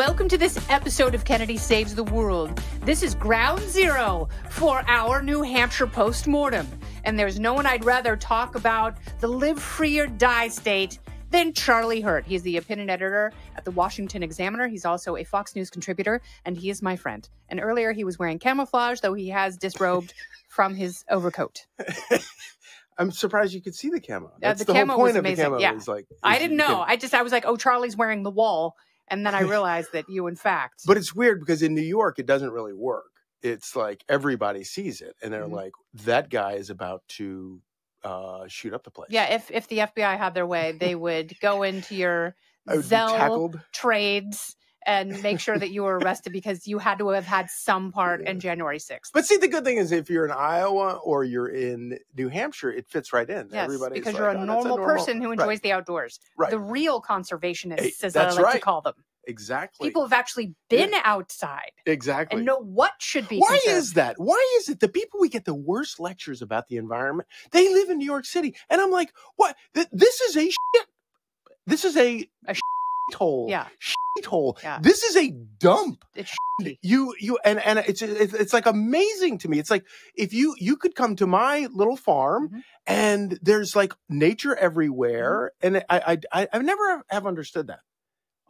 Welcome to this episode of Kennedy Saves the World. This is ground zero for our New Hampshire postmortem. And there's no one I'd rather talk about the live free or die state than Charlie Hurt. He's the opinion editor at the Washington Examiner. He's also a Fox News contributor, and he is my friend. And earlier he was wearing camouflage, though he has disrobed from his overcoat. I'm surprised you could see the camo. Yeah, That's the the, camo whole was point of the amazing. camo. Yeah. Is like I didn't know. can- I just I was like, oh, Charlie's wearing the wall, and then I realized that you, in fact, but it's weird because in New York it doesn't really work. It's like everybody sees it, and they're Mhm. like, "That guy is about to uh, shoot up the place." yeah, if if the FBI had their way, they would go into your I would be Zelle tackled. trades and make sure that you were arrested because you had to have had some part Yeah. in January 6th. But see, the good thing is, if you're in Iowa or you're in New Hampshire, it fits right in. Yes, Everybody's because like, you're a "Oh, that's normal, person who Right, enjoys the outdoors. Right, The real conservationists, Hey, as I like to call them. Exactly. People have actually been outside exactly. and know what should be Why conserved. is that? Why is it the people we get the worst lectures about the environment? They live in New York City, and I'm like, what? Th- This is a shit. This is a A hole. Yeah. Shit hole. Yeah. This is a dump. It's You you and and it's it's it's like amazing to me. It's like if you you could come to my little farm Mhm. and there's like nature everywhere, Mm-hmm. and I I I I've never have understood that.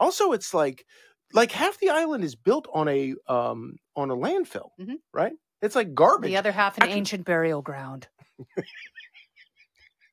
Also, it's like like half the island is built on a um on a landfill, Mhm. right? It's like garbage. the other half an ancient burial ground.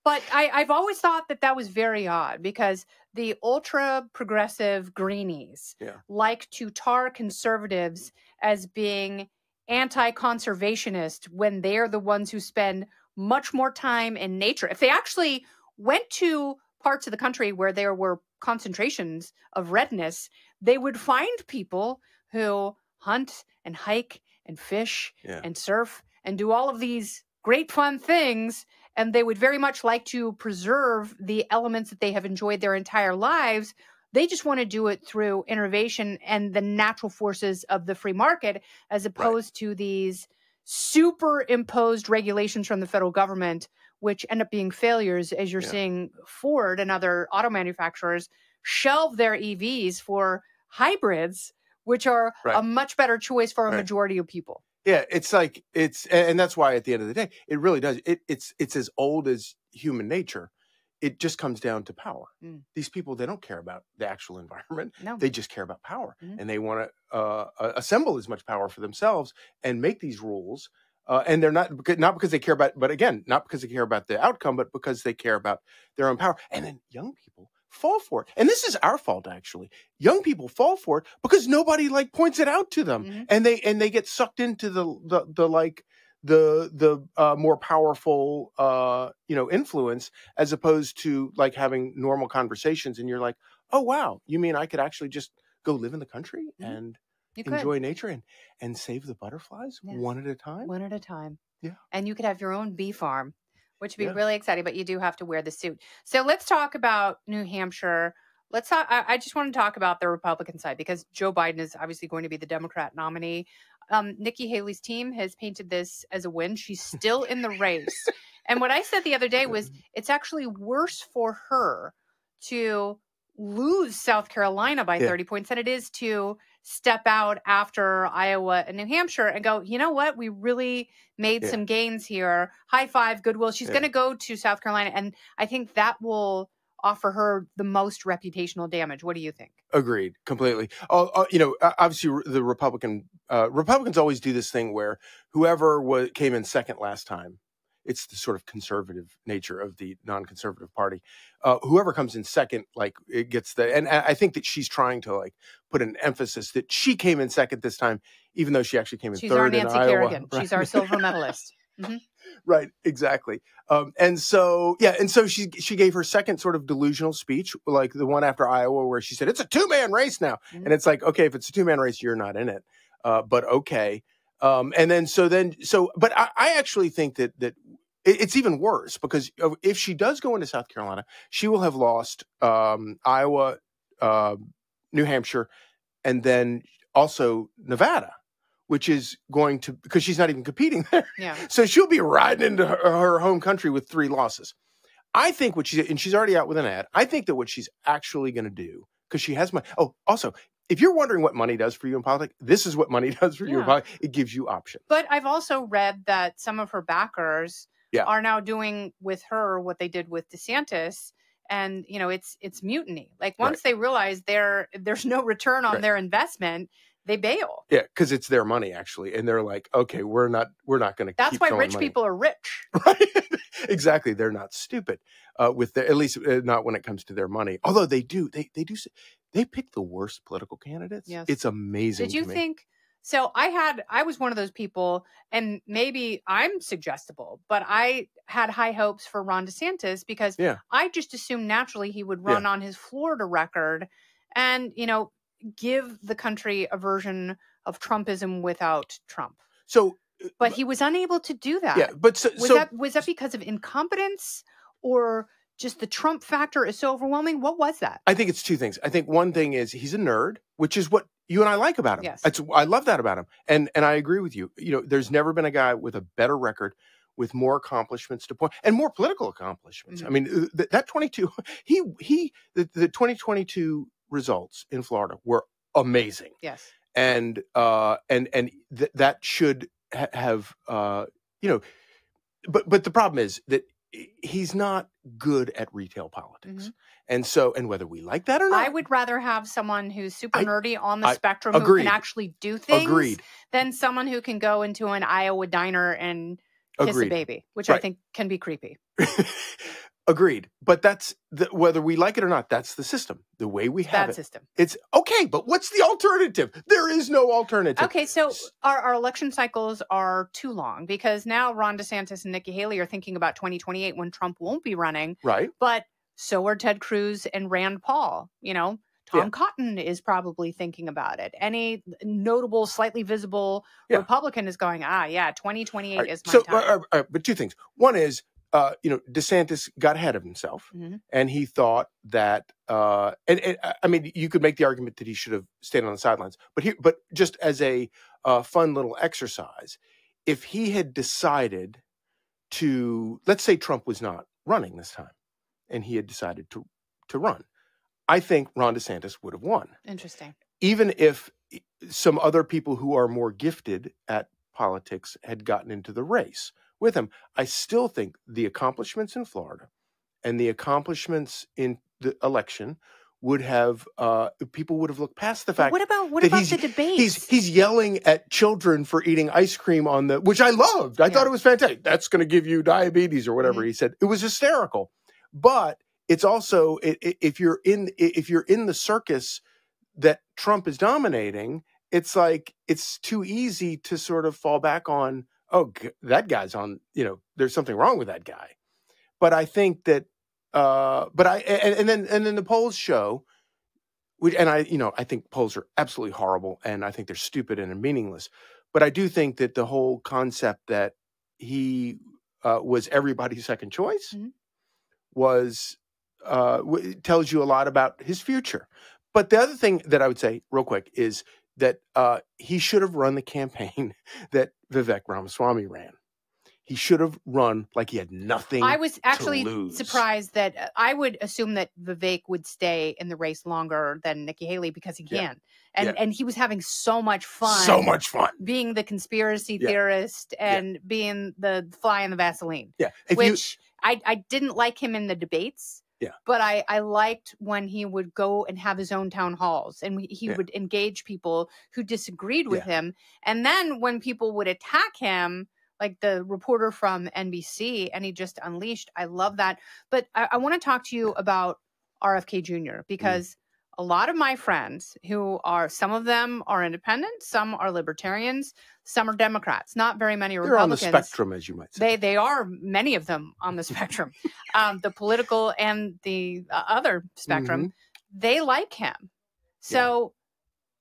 but I, I've always thought that that was very odd because the ultra progressive greenies Yeah. like to tar conservatives as being anti conservationist when they're the ones who spend much more time in nature. If they actually went to parts of the country where there were concentrations of redness, they would find people who hunt and hike and fish Yeah. and surf and do all of these great fun things and they would very much like to preserve the elements that they have enjoyed their entire lives they just want to do it through innovation and the natural forces of the free market as opposed to these superimposed regulations from the federal government which end up being failures as you're Yeah. seeing ford and other auto manufacturers shelve their evs for hybrids which are Right. a much better choice for a Right. majority of people Yeah, it's like it's, and that's why at the end of the day, it really does. It, it's it's as old as human nature. It just comes down to power. Mm. These people they don't care about the actual environment. no They just care about power, Mhm. and they want to uh, assemble as much power for themselves and make these rules. Uh, and they're not not because they care about, but again, not because they care about the outcome, but because they care about their own power. And then young people fall for it. And this is our fault, actually. Young people fall for it because nobody like points it out to them Mhm. and they and they get sucked into the the, the like the the uh, more powerful uh you know influence as opposed to like having normal conversations and you're like oh wow you mean i could actually just go live in the country Mhm. and you could enjoy nature and and save the butterflies Yes. one at a time one at a time. Yeah. And you could have your own bee farm, which would be Yeah. really exciting, but you do have to wear the suit. So let's talk about New Hampshire. Let's talk. I, I just want to talk about the Republican side because Joe Biden is obviously going to be the Democrat nominee. Um, Nikki Haley's team has painted this as a win. She's still in the race. And what I said the other day was it's actually worse for her to lose South Carolina by Yeah. 30 points than it is to step out after Iowa and New Hampshire and go, you know what? We really made Yeah. some gains here. High five, goodwill. She's Yeah. going to go to South Carolina. And I think that will offer her the most reputational damage. What do you think? Agreed, completely. Oh, oh, you know, uh, obviously the Republican uh, Republicans always do this thing where whoever wa came in second last time, it's the sort of conservative nature of the non-conservative party. Uh, whoever comes in second, like it gets the, and I think that she's trying to like put an emphasis that she came in second this time, even though she actually came in She's third our in Nancy Iowa. Kerrigan. She's our silver medalist. right exactly um and so yeah and so she she gave her second sort of delusional speech like the one after iowa where she said it's a two-man race now Mhm. and it's like okay if it's a two-man race you're not in it uh but okay um and then so then so but i, I actually think that that it's even worse because if she does go into south carolina she will have lost um iowa uh, new hampshire and then also nevada which is going to because she's not even competing there Yeah. so she'll be riding into her, her home country with three losses. I think what she and she's already out with an ad. I think that what she's actually going to do because she has my oh also if you're wondering what money does for you in politics, this is what money does for you in politics. It gives you options. But I've also read that some of her backers Yeah. are now doing with her what they did with DeSantis. And you know, it's it's mutiny. Like Right. once they realize there there's no return on Right. their investment, they bail. yeah, because it's their money actually, and they're like, okay, we're not we're not going to. That's why rich money. people are rich. Right. exactly. They're not stupid. Uh, with the, at least uh, not when it comes to their money. Although they do, they they do. They pick the worst political candidates. Yes. It's amazing. Did you think so? I had, I was one of those people, and maybe I'm suggestible, but I had high hopes for Ron DeSantis because Yeah. I just assumed naturally he would Yeah. run on his Florida record and, you know, give the country a version of Trumpism without Trump. so? uh, But he was unable to do that. yeah, but so, was so that was that because of incompetence or just the Trump factor is so overwhelming? What was that? I think it's two things. I think one thing is he's a nerd, which is what you and I like about him. Yes. It's, I love that about him, and and I agree with you. You know, there's never been a guy with a better record, with more accomplishments to point, and more political accomplishments. I Mhm. mean, uh, th- that 22, he he the, the 2022 results in Florida were amazing, Yes. and uh and and th- that should ha- have uh you know, but but the problem is that he's not good at retail politics. And so, and whether we like that or not, Mm-hmm. I would rather have someone who's super I- nerdy on the I- spectrum who agreed. can actually do things agreed, than someone who can go into an Iowa diner and kiss a baby, which I think can be creepy. agreed. But that's the, whether we like it or not. That's the system, the way we have bad it. system. It's okay, but what's the alternative? There is no alternative. Okay, so our, our election cycles are too long because now Ron DeSantis and Nikki Haley are thinking about 2028 when Trump won't be running, Right? but so are Ted Cruz and Rand Paul. You know, Tom Yeah. Cotton is probably thinking about it. Any notable, slightly visible Yeah. Republican is going, ah, yeah, 2028 All right, is my so, time. uh, uh, uh, but two things. One is, uh, you know, DeSantis got ahead of himself, Mhm. and he thought that, uh, and, and uh, I mean, you could make the argument that he should have stayed on the sidelines. But here, but just as a uh, fun little exercise, if he had decided to, let's say Trump was not running this time, and he had decided to to run, I think Ron DeSantis would have won Interesting. even if some other people who are more gifted at politics had gotten into the race with him, I still think the accomplishments in Florida and the accomplishments in the election would have uh, people would have looked past the But fact what about what that about the debates? he's he's yelling at children for eating ice cream on the which I loved. I Yeah. thought it was fantastic. That's going to give you diabetes or whatever Mhm. he said. It was hysterical. But it's also if you're in if you're in the circus that Trump is dominating, it's like it's too easy to sort of fall back on, oh, that guy's on, you know, there's something wrong with that guy. But I think that uh but I and, and then and then the polls show which, and I, you know, I think polls are absolutely horrible, and I think they're stupid and meaningless. But I do think that the whole concept that he uh, was everybody's second choice Mhm. was uh, w- tells you a lot about his future. But the other thing that I would say, real quick, is that uh, he should have run the campaign that Vivek Ramaswamy ran. He should have run like he had nothing. I was actually surprised that uh, I would assume that Vivek would stay in the race longer than Nikki Haley because he Yeah. can, and Yeah. and he was having so much fun, so much fun. being the conspiracy Yeah. theorist and being the fly in the Vaseline, Yeah, if you, which I I didn't like him in the debates. Yeah. But I, I liked when he would go and have his own town halls and he Yeah. would engage people who disagreed with him. And then when people would attack him, like the reporter from NBC, and he just unleashed, I love that. But I, I want to talk to you about RFK Jr. Mm. A lot of my friends who are, some of them are independent, some are libertarians, some are Democrats, not very many they're on the Republicans. spectrum, as you might say. They they are many of them on the spectrum, um, the political and the uh, other spectrum. Mm-hmm. They like him. So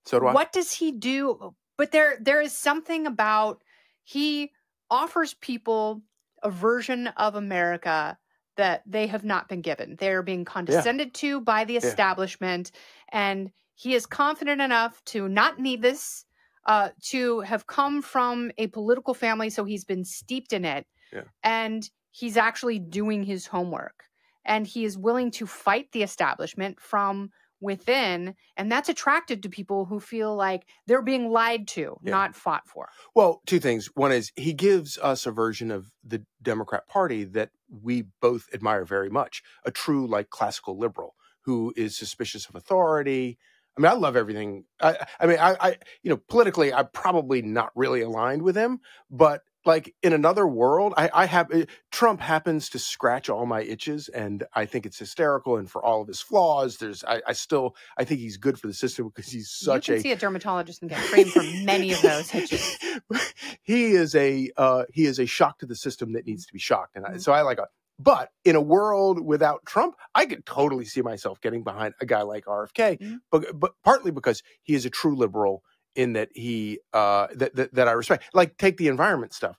so do I. what does he do? But there there is something about he offers people a version of America that they have not been given. They're being condescended to by the establishment, and he is confident enough to not need this. Uh, to have come from a political family, so he's been steeped in it, Yeah. and he's actually doing his homework, and he is willing to fight the establishment from within and that's attracted to people who feel like they're being lied to Yeah. not fought for Well, two things. One is he gives us a version of the Democrat Party that we both admire very much a true, like, classical liberal who is suspicious of authority. I mean, I love everything. I, I mean, I, I, you know, politically, I'm probably not really aligned with him, but like in another world, I, I have eh, Trump happens to scratch all my itches, and I think it's hysterical. And for all of his flaws, there's, I, I still, I think he's good for the system because he's such you can a see a dermatologist and get cream for many of those hitches he is a uh, he is a shock to the system that needs to be shocked, and I, Mhm. so I like a. But in a world without Trump, I could totally see myself getting behind a guy like RFK, Mhm. but but partly because he is a true liberal in that he uh, that, that that I respect. Like take the environment stuff,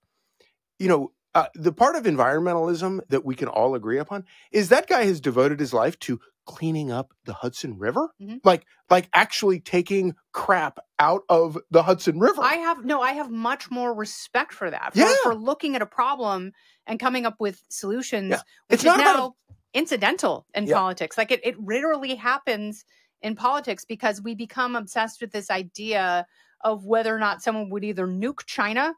you know. Uh, the part of environmentalism that we can all agree upon is that guy has devoted his life to cleaning up the Hudson River, Mhm. like like actually taking crap out of the Hudson River. I have no, I have much more respect for that. For, Yeah. for looking at a problem and coming up with solutions, Yeah. which It's is now incidental in Yeah. politics. Like it, it literally happens in politics because we become obsessed with this idea of whether or not someone would either nuke China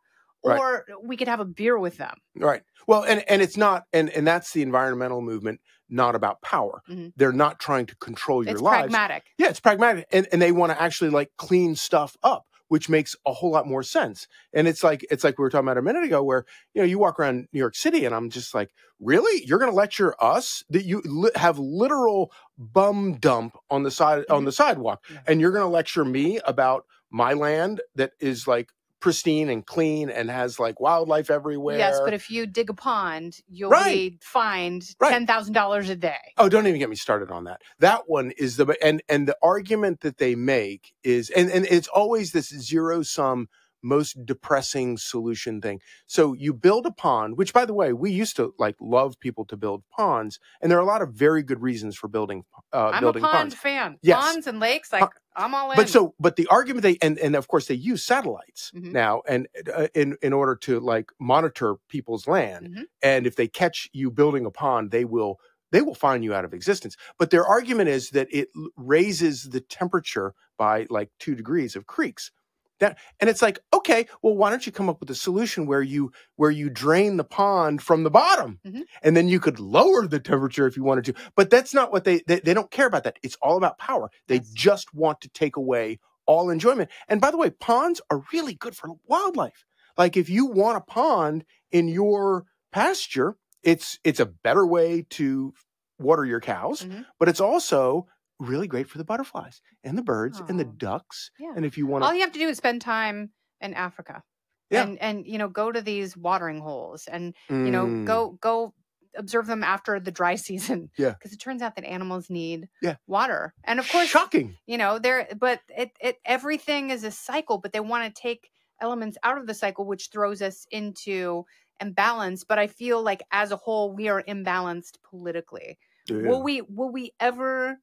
Right. or we could have a beer with them. Right. Well, and and it's not, and and that's the environmental movement, not about power. Mhm. They're not trying to control your It's lives. pragmatic. Yeah, it's pragmatic, and and they want to actually like clean stuff up, which makes a whole lot more sense. And it's like it's like we were talking about a minute ago, where you know you walk around New York City, and I'm just like, really, you're going to lecture us that you li- have literal bum dump on the side on Mhm. the sidewalk, Yeah. and you're going to lecture me about my land that is like pristine and clean and has like wildlife everywhere. Yes, but if you dig a pond, you'll Right. be fined ten thousand dollars a day. Oh, don't even get me started on that. That one is the and and the argument that they make is and and it's always this zero sum most depressing solution thing. So you build a pond, which by the way, we used to like love people to build ponds, and there are a lot of very good reasons for building uh I'm a building pond ponds. fan. Yes. Ponds and lakes, like I'm all in. But so, but the argument they and and of course they use satellites Mhm. now and uh, in in order to like monitor people's land. Mhm. And if they catch you building a pond, they will they will find you out of existence. But their argument is that it raises the temperature by like two degrees of creeks. That and it's like okay, well, why don't you come up with a solution where you where you drain the pond from the bottom, Mhm. and then you could lower the temperature if you wanted to. But that's not what they they, they don't care about that. It's all about power. They Yes. just want to take away all enjoyment. And by the way, ponds are really good for wildlife. Like if you want a pond in your pasture, it's it's a better way to water your cows, Mhm. but it's also really great for the butterflies and the birds and the ducks. Yeah. And if you want to, all you have to do is spend time in Africa. Yeah. And and you know, go to these watering holes and you know, Mm, go go observe them after the dry season. Yeah. Because it turns out that animals need Yeah. water. And of course, shocking. you know, there but it it everything is a cycle, but they want to take elements out of the cycle, which throws us into imbalance. But I feel like as a whole, we are imbalanced politically. Will we will we ever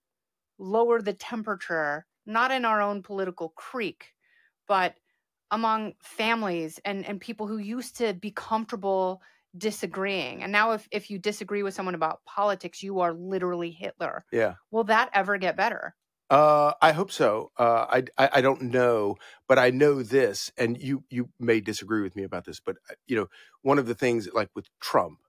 lower the temperature, not in our own political creek, but among families and, and people who used to be comfortable disagreeing. And now if, if you disagree with someone about politics, you are literally Hitler. Yeah. Will that ever get better? Uh, I hope so. Uh, I, I I don't know, but I know this, and you you may disagree with me about this, but uh, you know, one of the things like with Trump,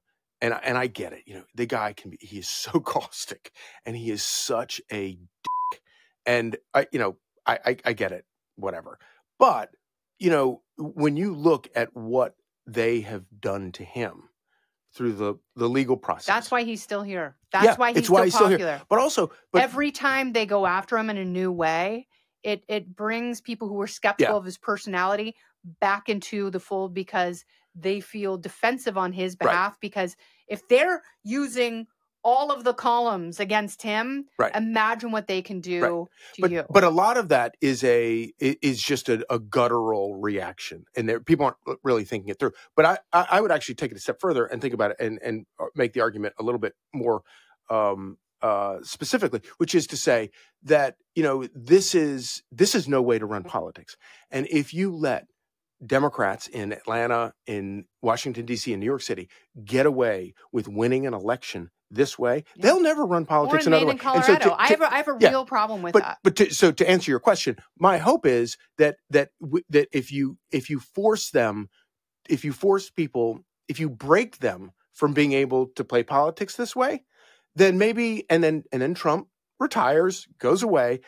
and I- and I get it. You know, the guy can be he is so caustic, and he is such a dick, and I you know I I, I get it, whatever. But you know, when you look at what they have done to him through the the legal process, That's why he's still here. That's Yeah, why he's it's why still he's still here. popular. But also, but Every time they go after him in a new way, it it brings people who were skeptical Yeah. of his personality back into the fold because they feel defensive on his Right. behalf. Because if they're using all of the columns against him, Right. imagine what they can do to but you. but a lot of that is a is just a, a guttural reaction, and there people aren't really thinking it through. But I I would actually take it a step further and think about it and and uh, make the argument a little bit more um, uh, specifically, which is to say that you know this is this is no way to run politics, and if you let Democrats in Atlanta, in Washington, D.C., in New York City get away with winning an election this way, yeah. they'll never run politics or in another Maine way. Colorado. So to, to, I have a, I have a yeah, real problem with but, that. But to, so to answer your question, my hope is that that that if you if you force them, if you force people, if you break them from being able to play politics this way, then maybe and then and then Trump retires, goes away,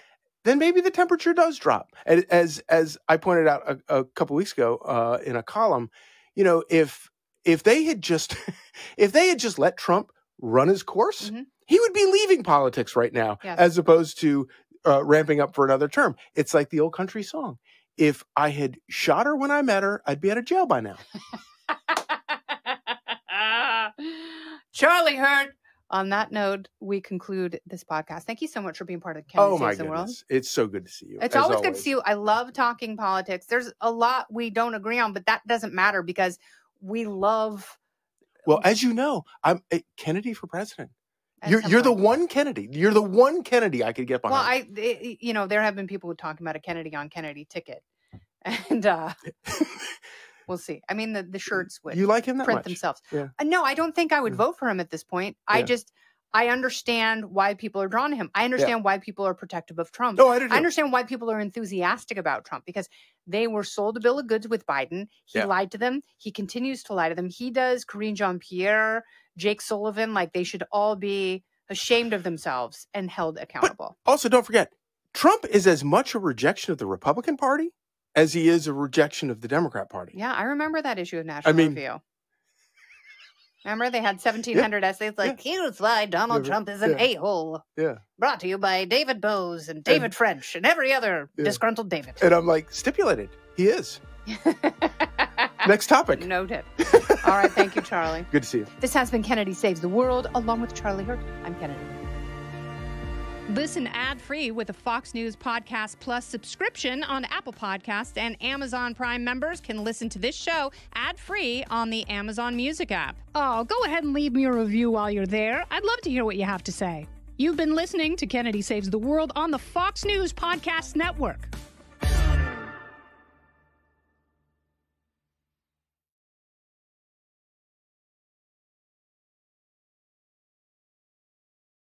then maybe the temperature does drop. And as as I pointed out a, a couple weeks ago uh, in a column, you know, if if they had just if they had just let Trump run his course, mm-hmm. he would be leaving politics right now, yes. as opposed to uh, ramping up for another term. It's like the old country song. If I had shot her when I met her, I'd be out of jail by now. Charlie Hurt on that note, we conclude this podcast. Thank you so much for being part of Kennedy Oh my the goodness. World. It's so good to see you. It's always, always, good to see you. I love talking politics. There's a lot we don't agree on, but that doesn't matter because we love. Well, as you know, I'm uh, Kennedy for president. You're, you're the one Kennedy. You're the one Kennedy I could get behind. Well, I, you know, there have been people talking about a Kennedy on Kennedy ticket, and uh, We'll see. I mean, the, the shirts would you like him that print much? themselves. Yeah. Uh, no, I don't think I would vote for him at this point. I just I understand why people are drawn to him. I understand yeah. why people are protective of Trump. No, I, I understand why people are enthusiastic about Trump because they were sold a bill of goods with Biden. He yeah. lied to them. He continues to lie to them. He does Karine Jean Pierre, Jake Sullivan, like they should all be ashamed of themselves and held accountable. But also, don't forget, Trump is as much a rejection of the Republican Party as he is a rejection of the Democrat Party. Yeah, I remember that issue of National I mean, Review. Remember they had 1,700 yeah, essays like, yeah. here's why Donald yeah, Trump is an a-hole. Yeah. Brought to you by David Bowes and David and, French and every other disgruntled David. And I'm like, stipulated. He is. Next topic. Noted. All right. Thank you, Charlie. Good to see you. This has been Kennedy Saves the World, along with Charlie Hurt. I'm Kennedy. Listen ad free with a Fox News Podcast Plus subscription on Apple Podcasts, and Amazon Prime members can listen to this show ad free on the Amazon Music app. Oh, go ahead and leave me a review while you're there. I'd love to hear what you have to say. You've been listening to Kennedy Saves the World on the Fox News Podcast Network.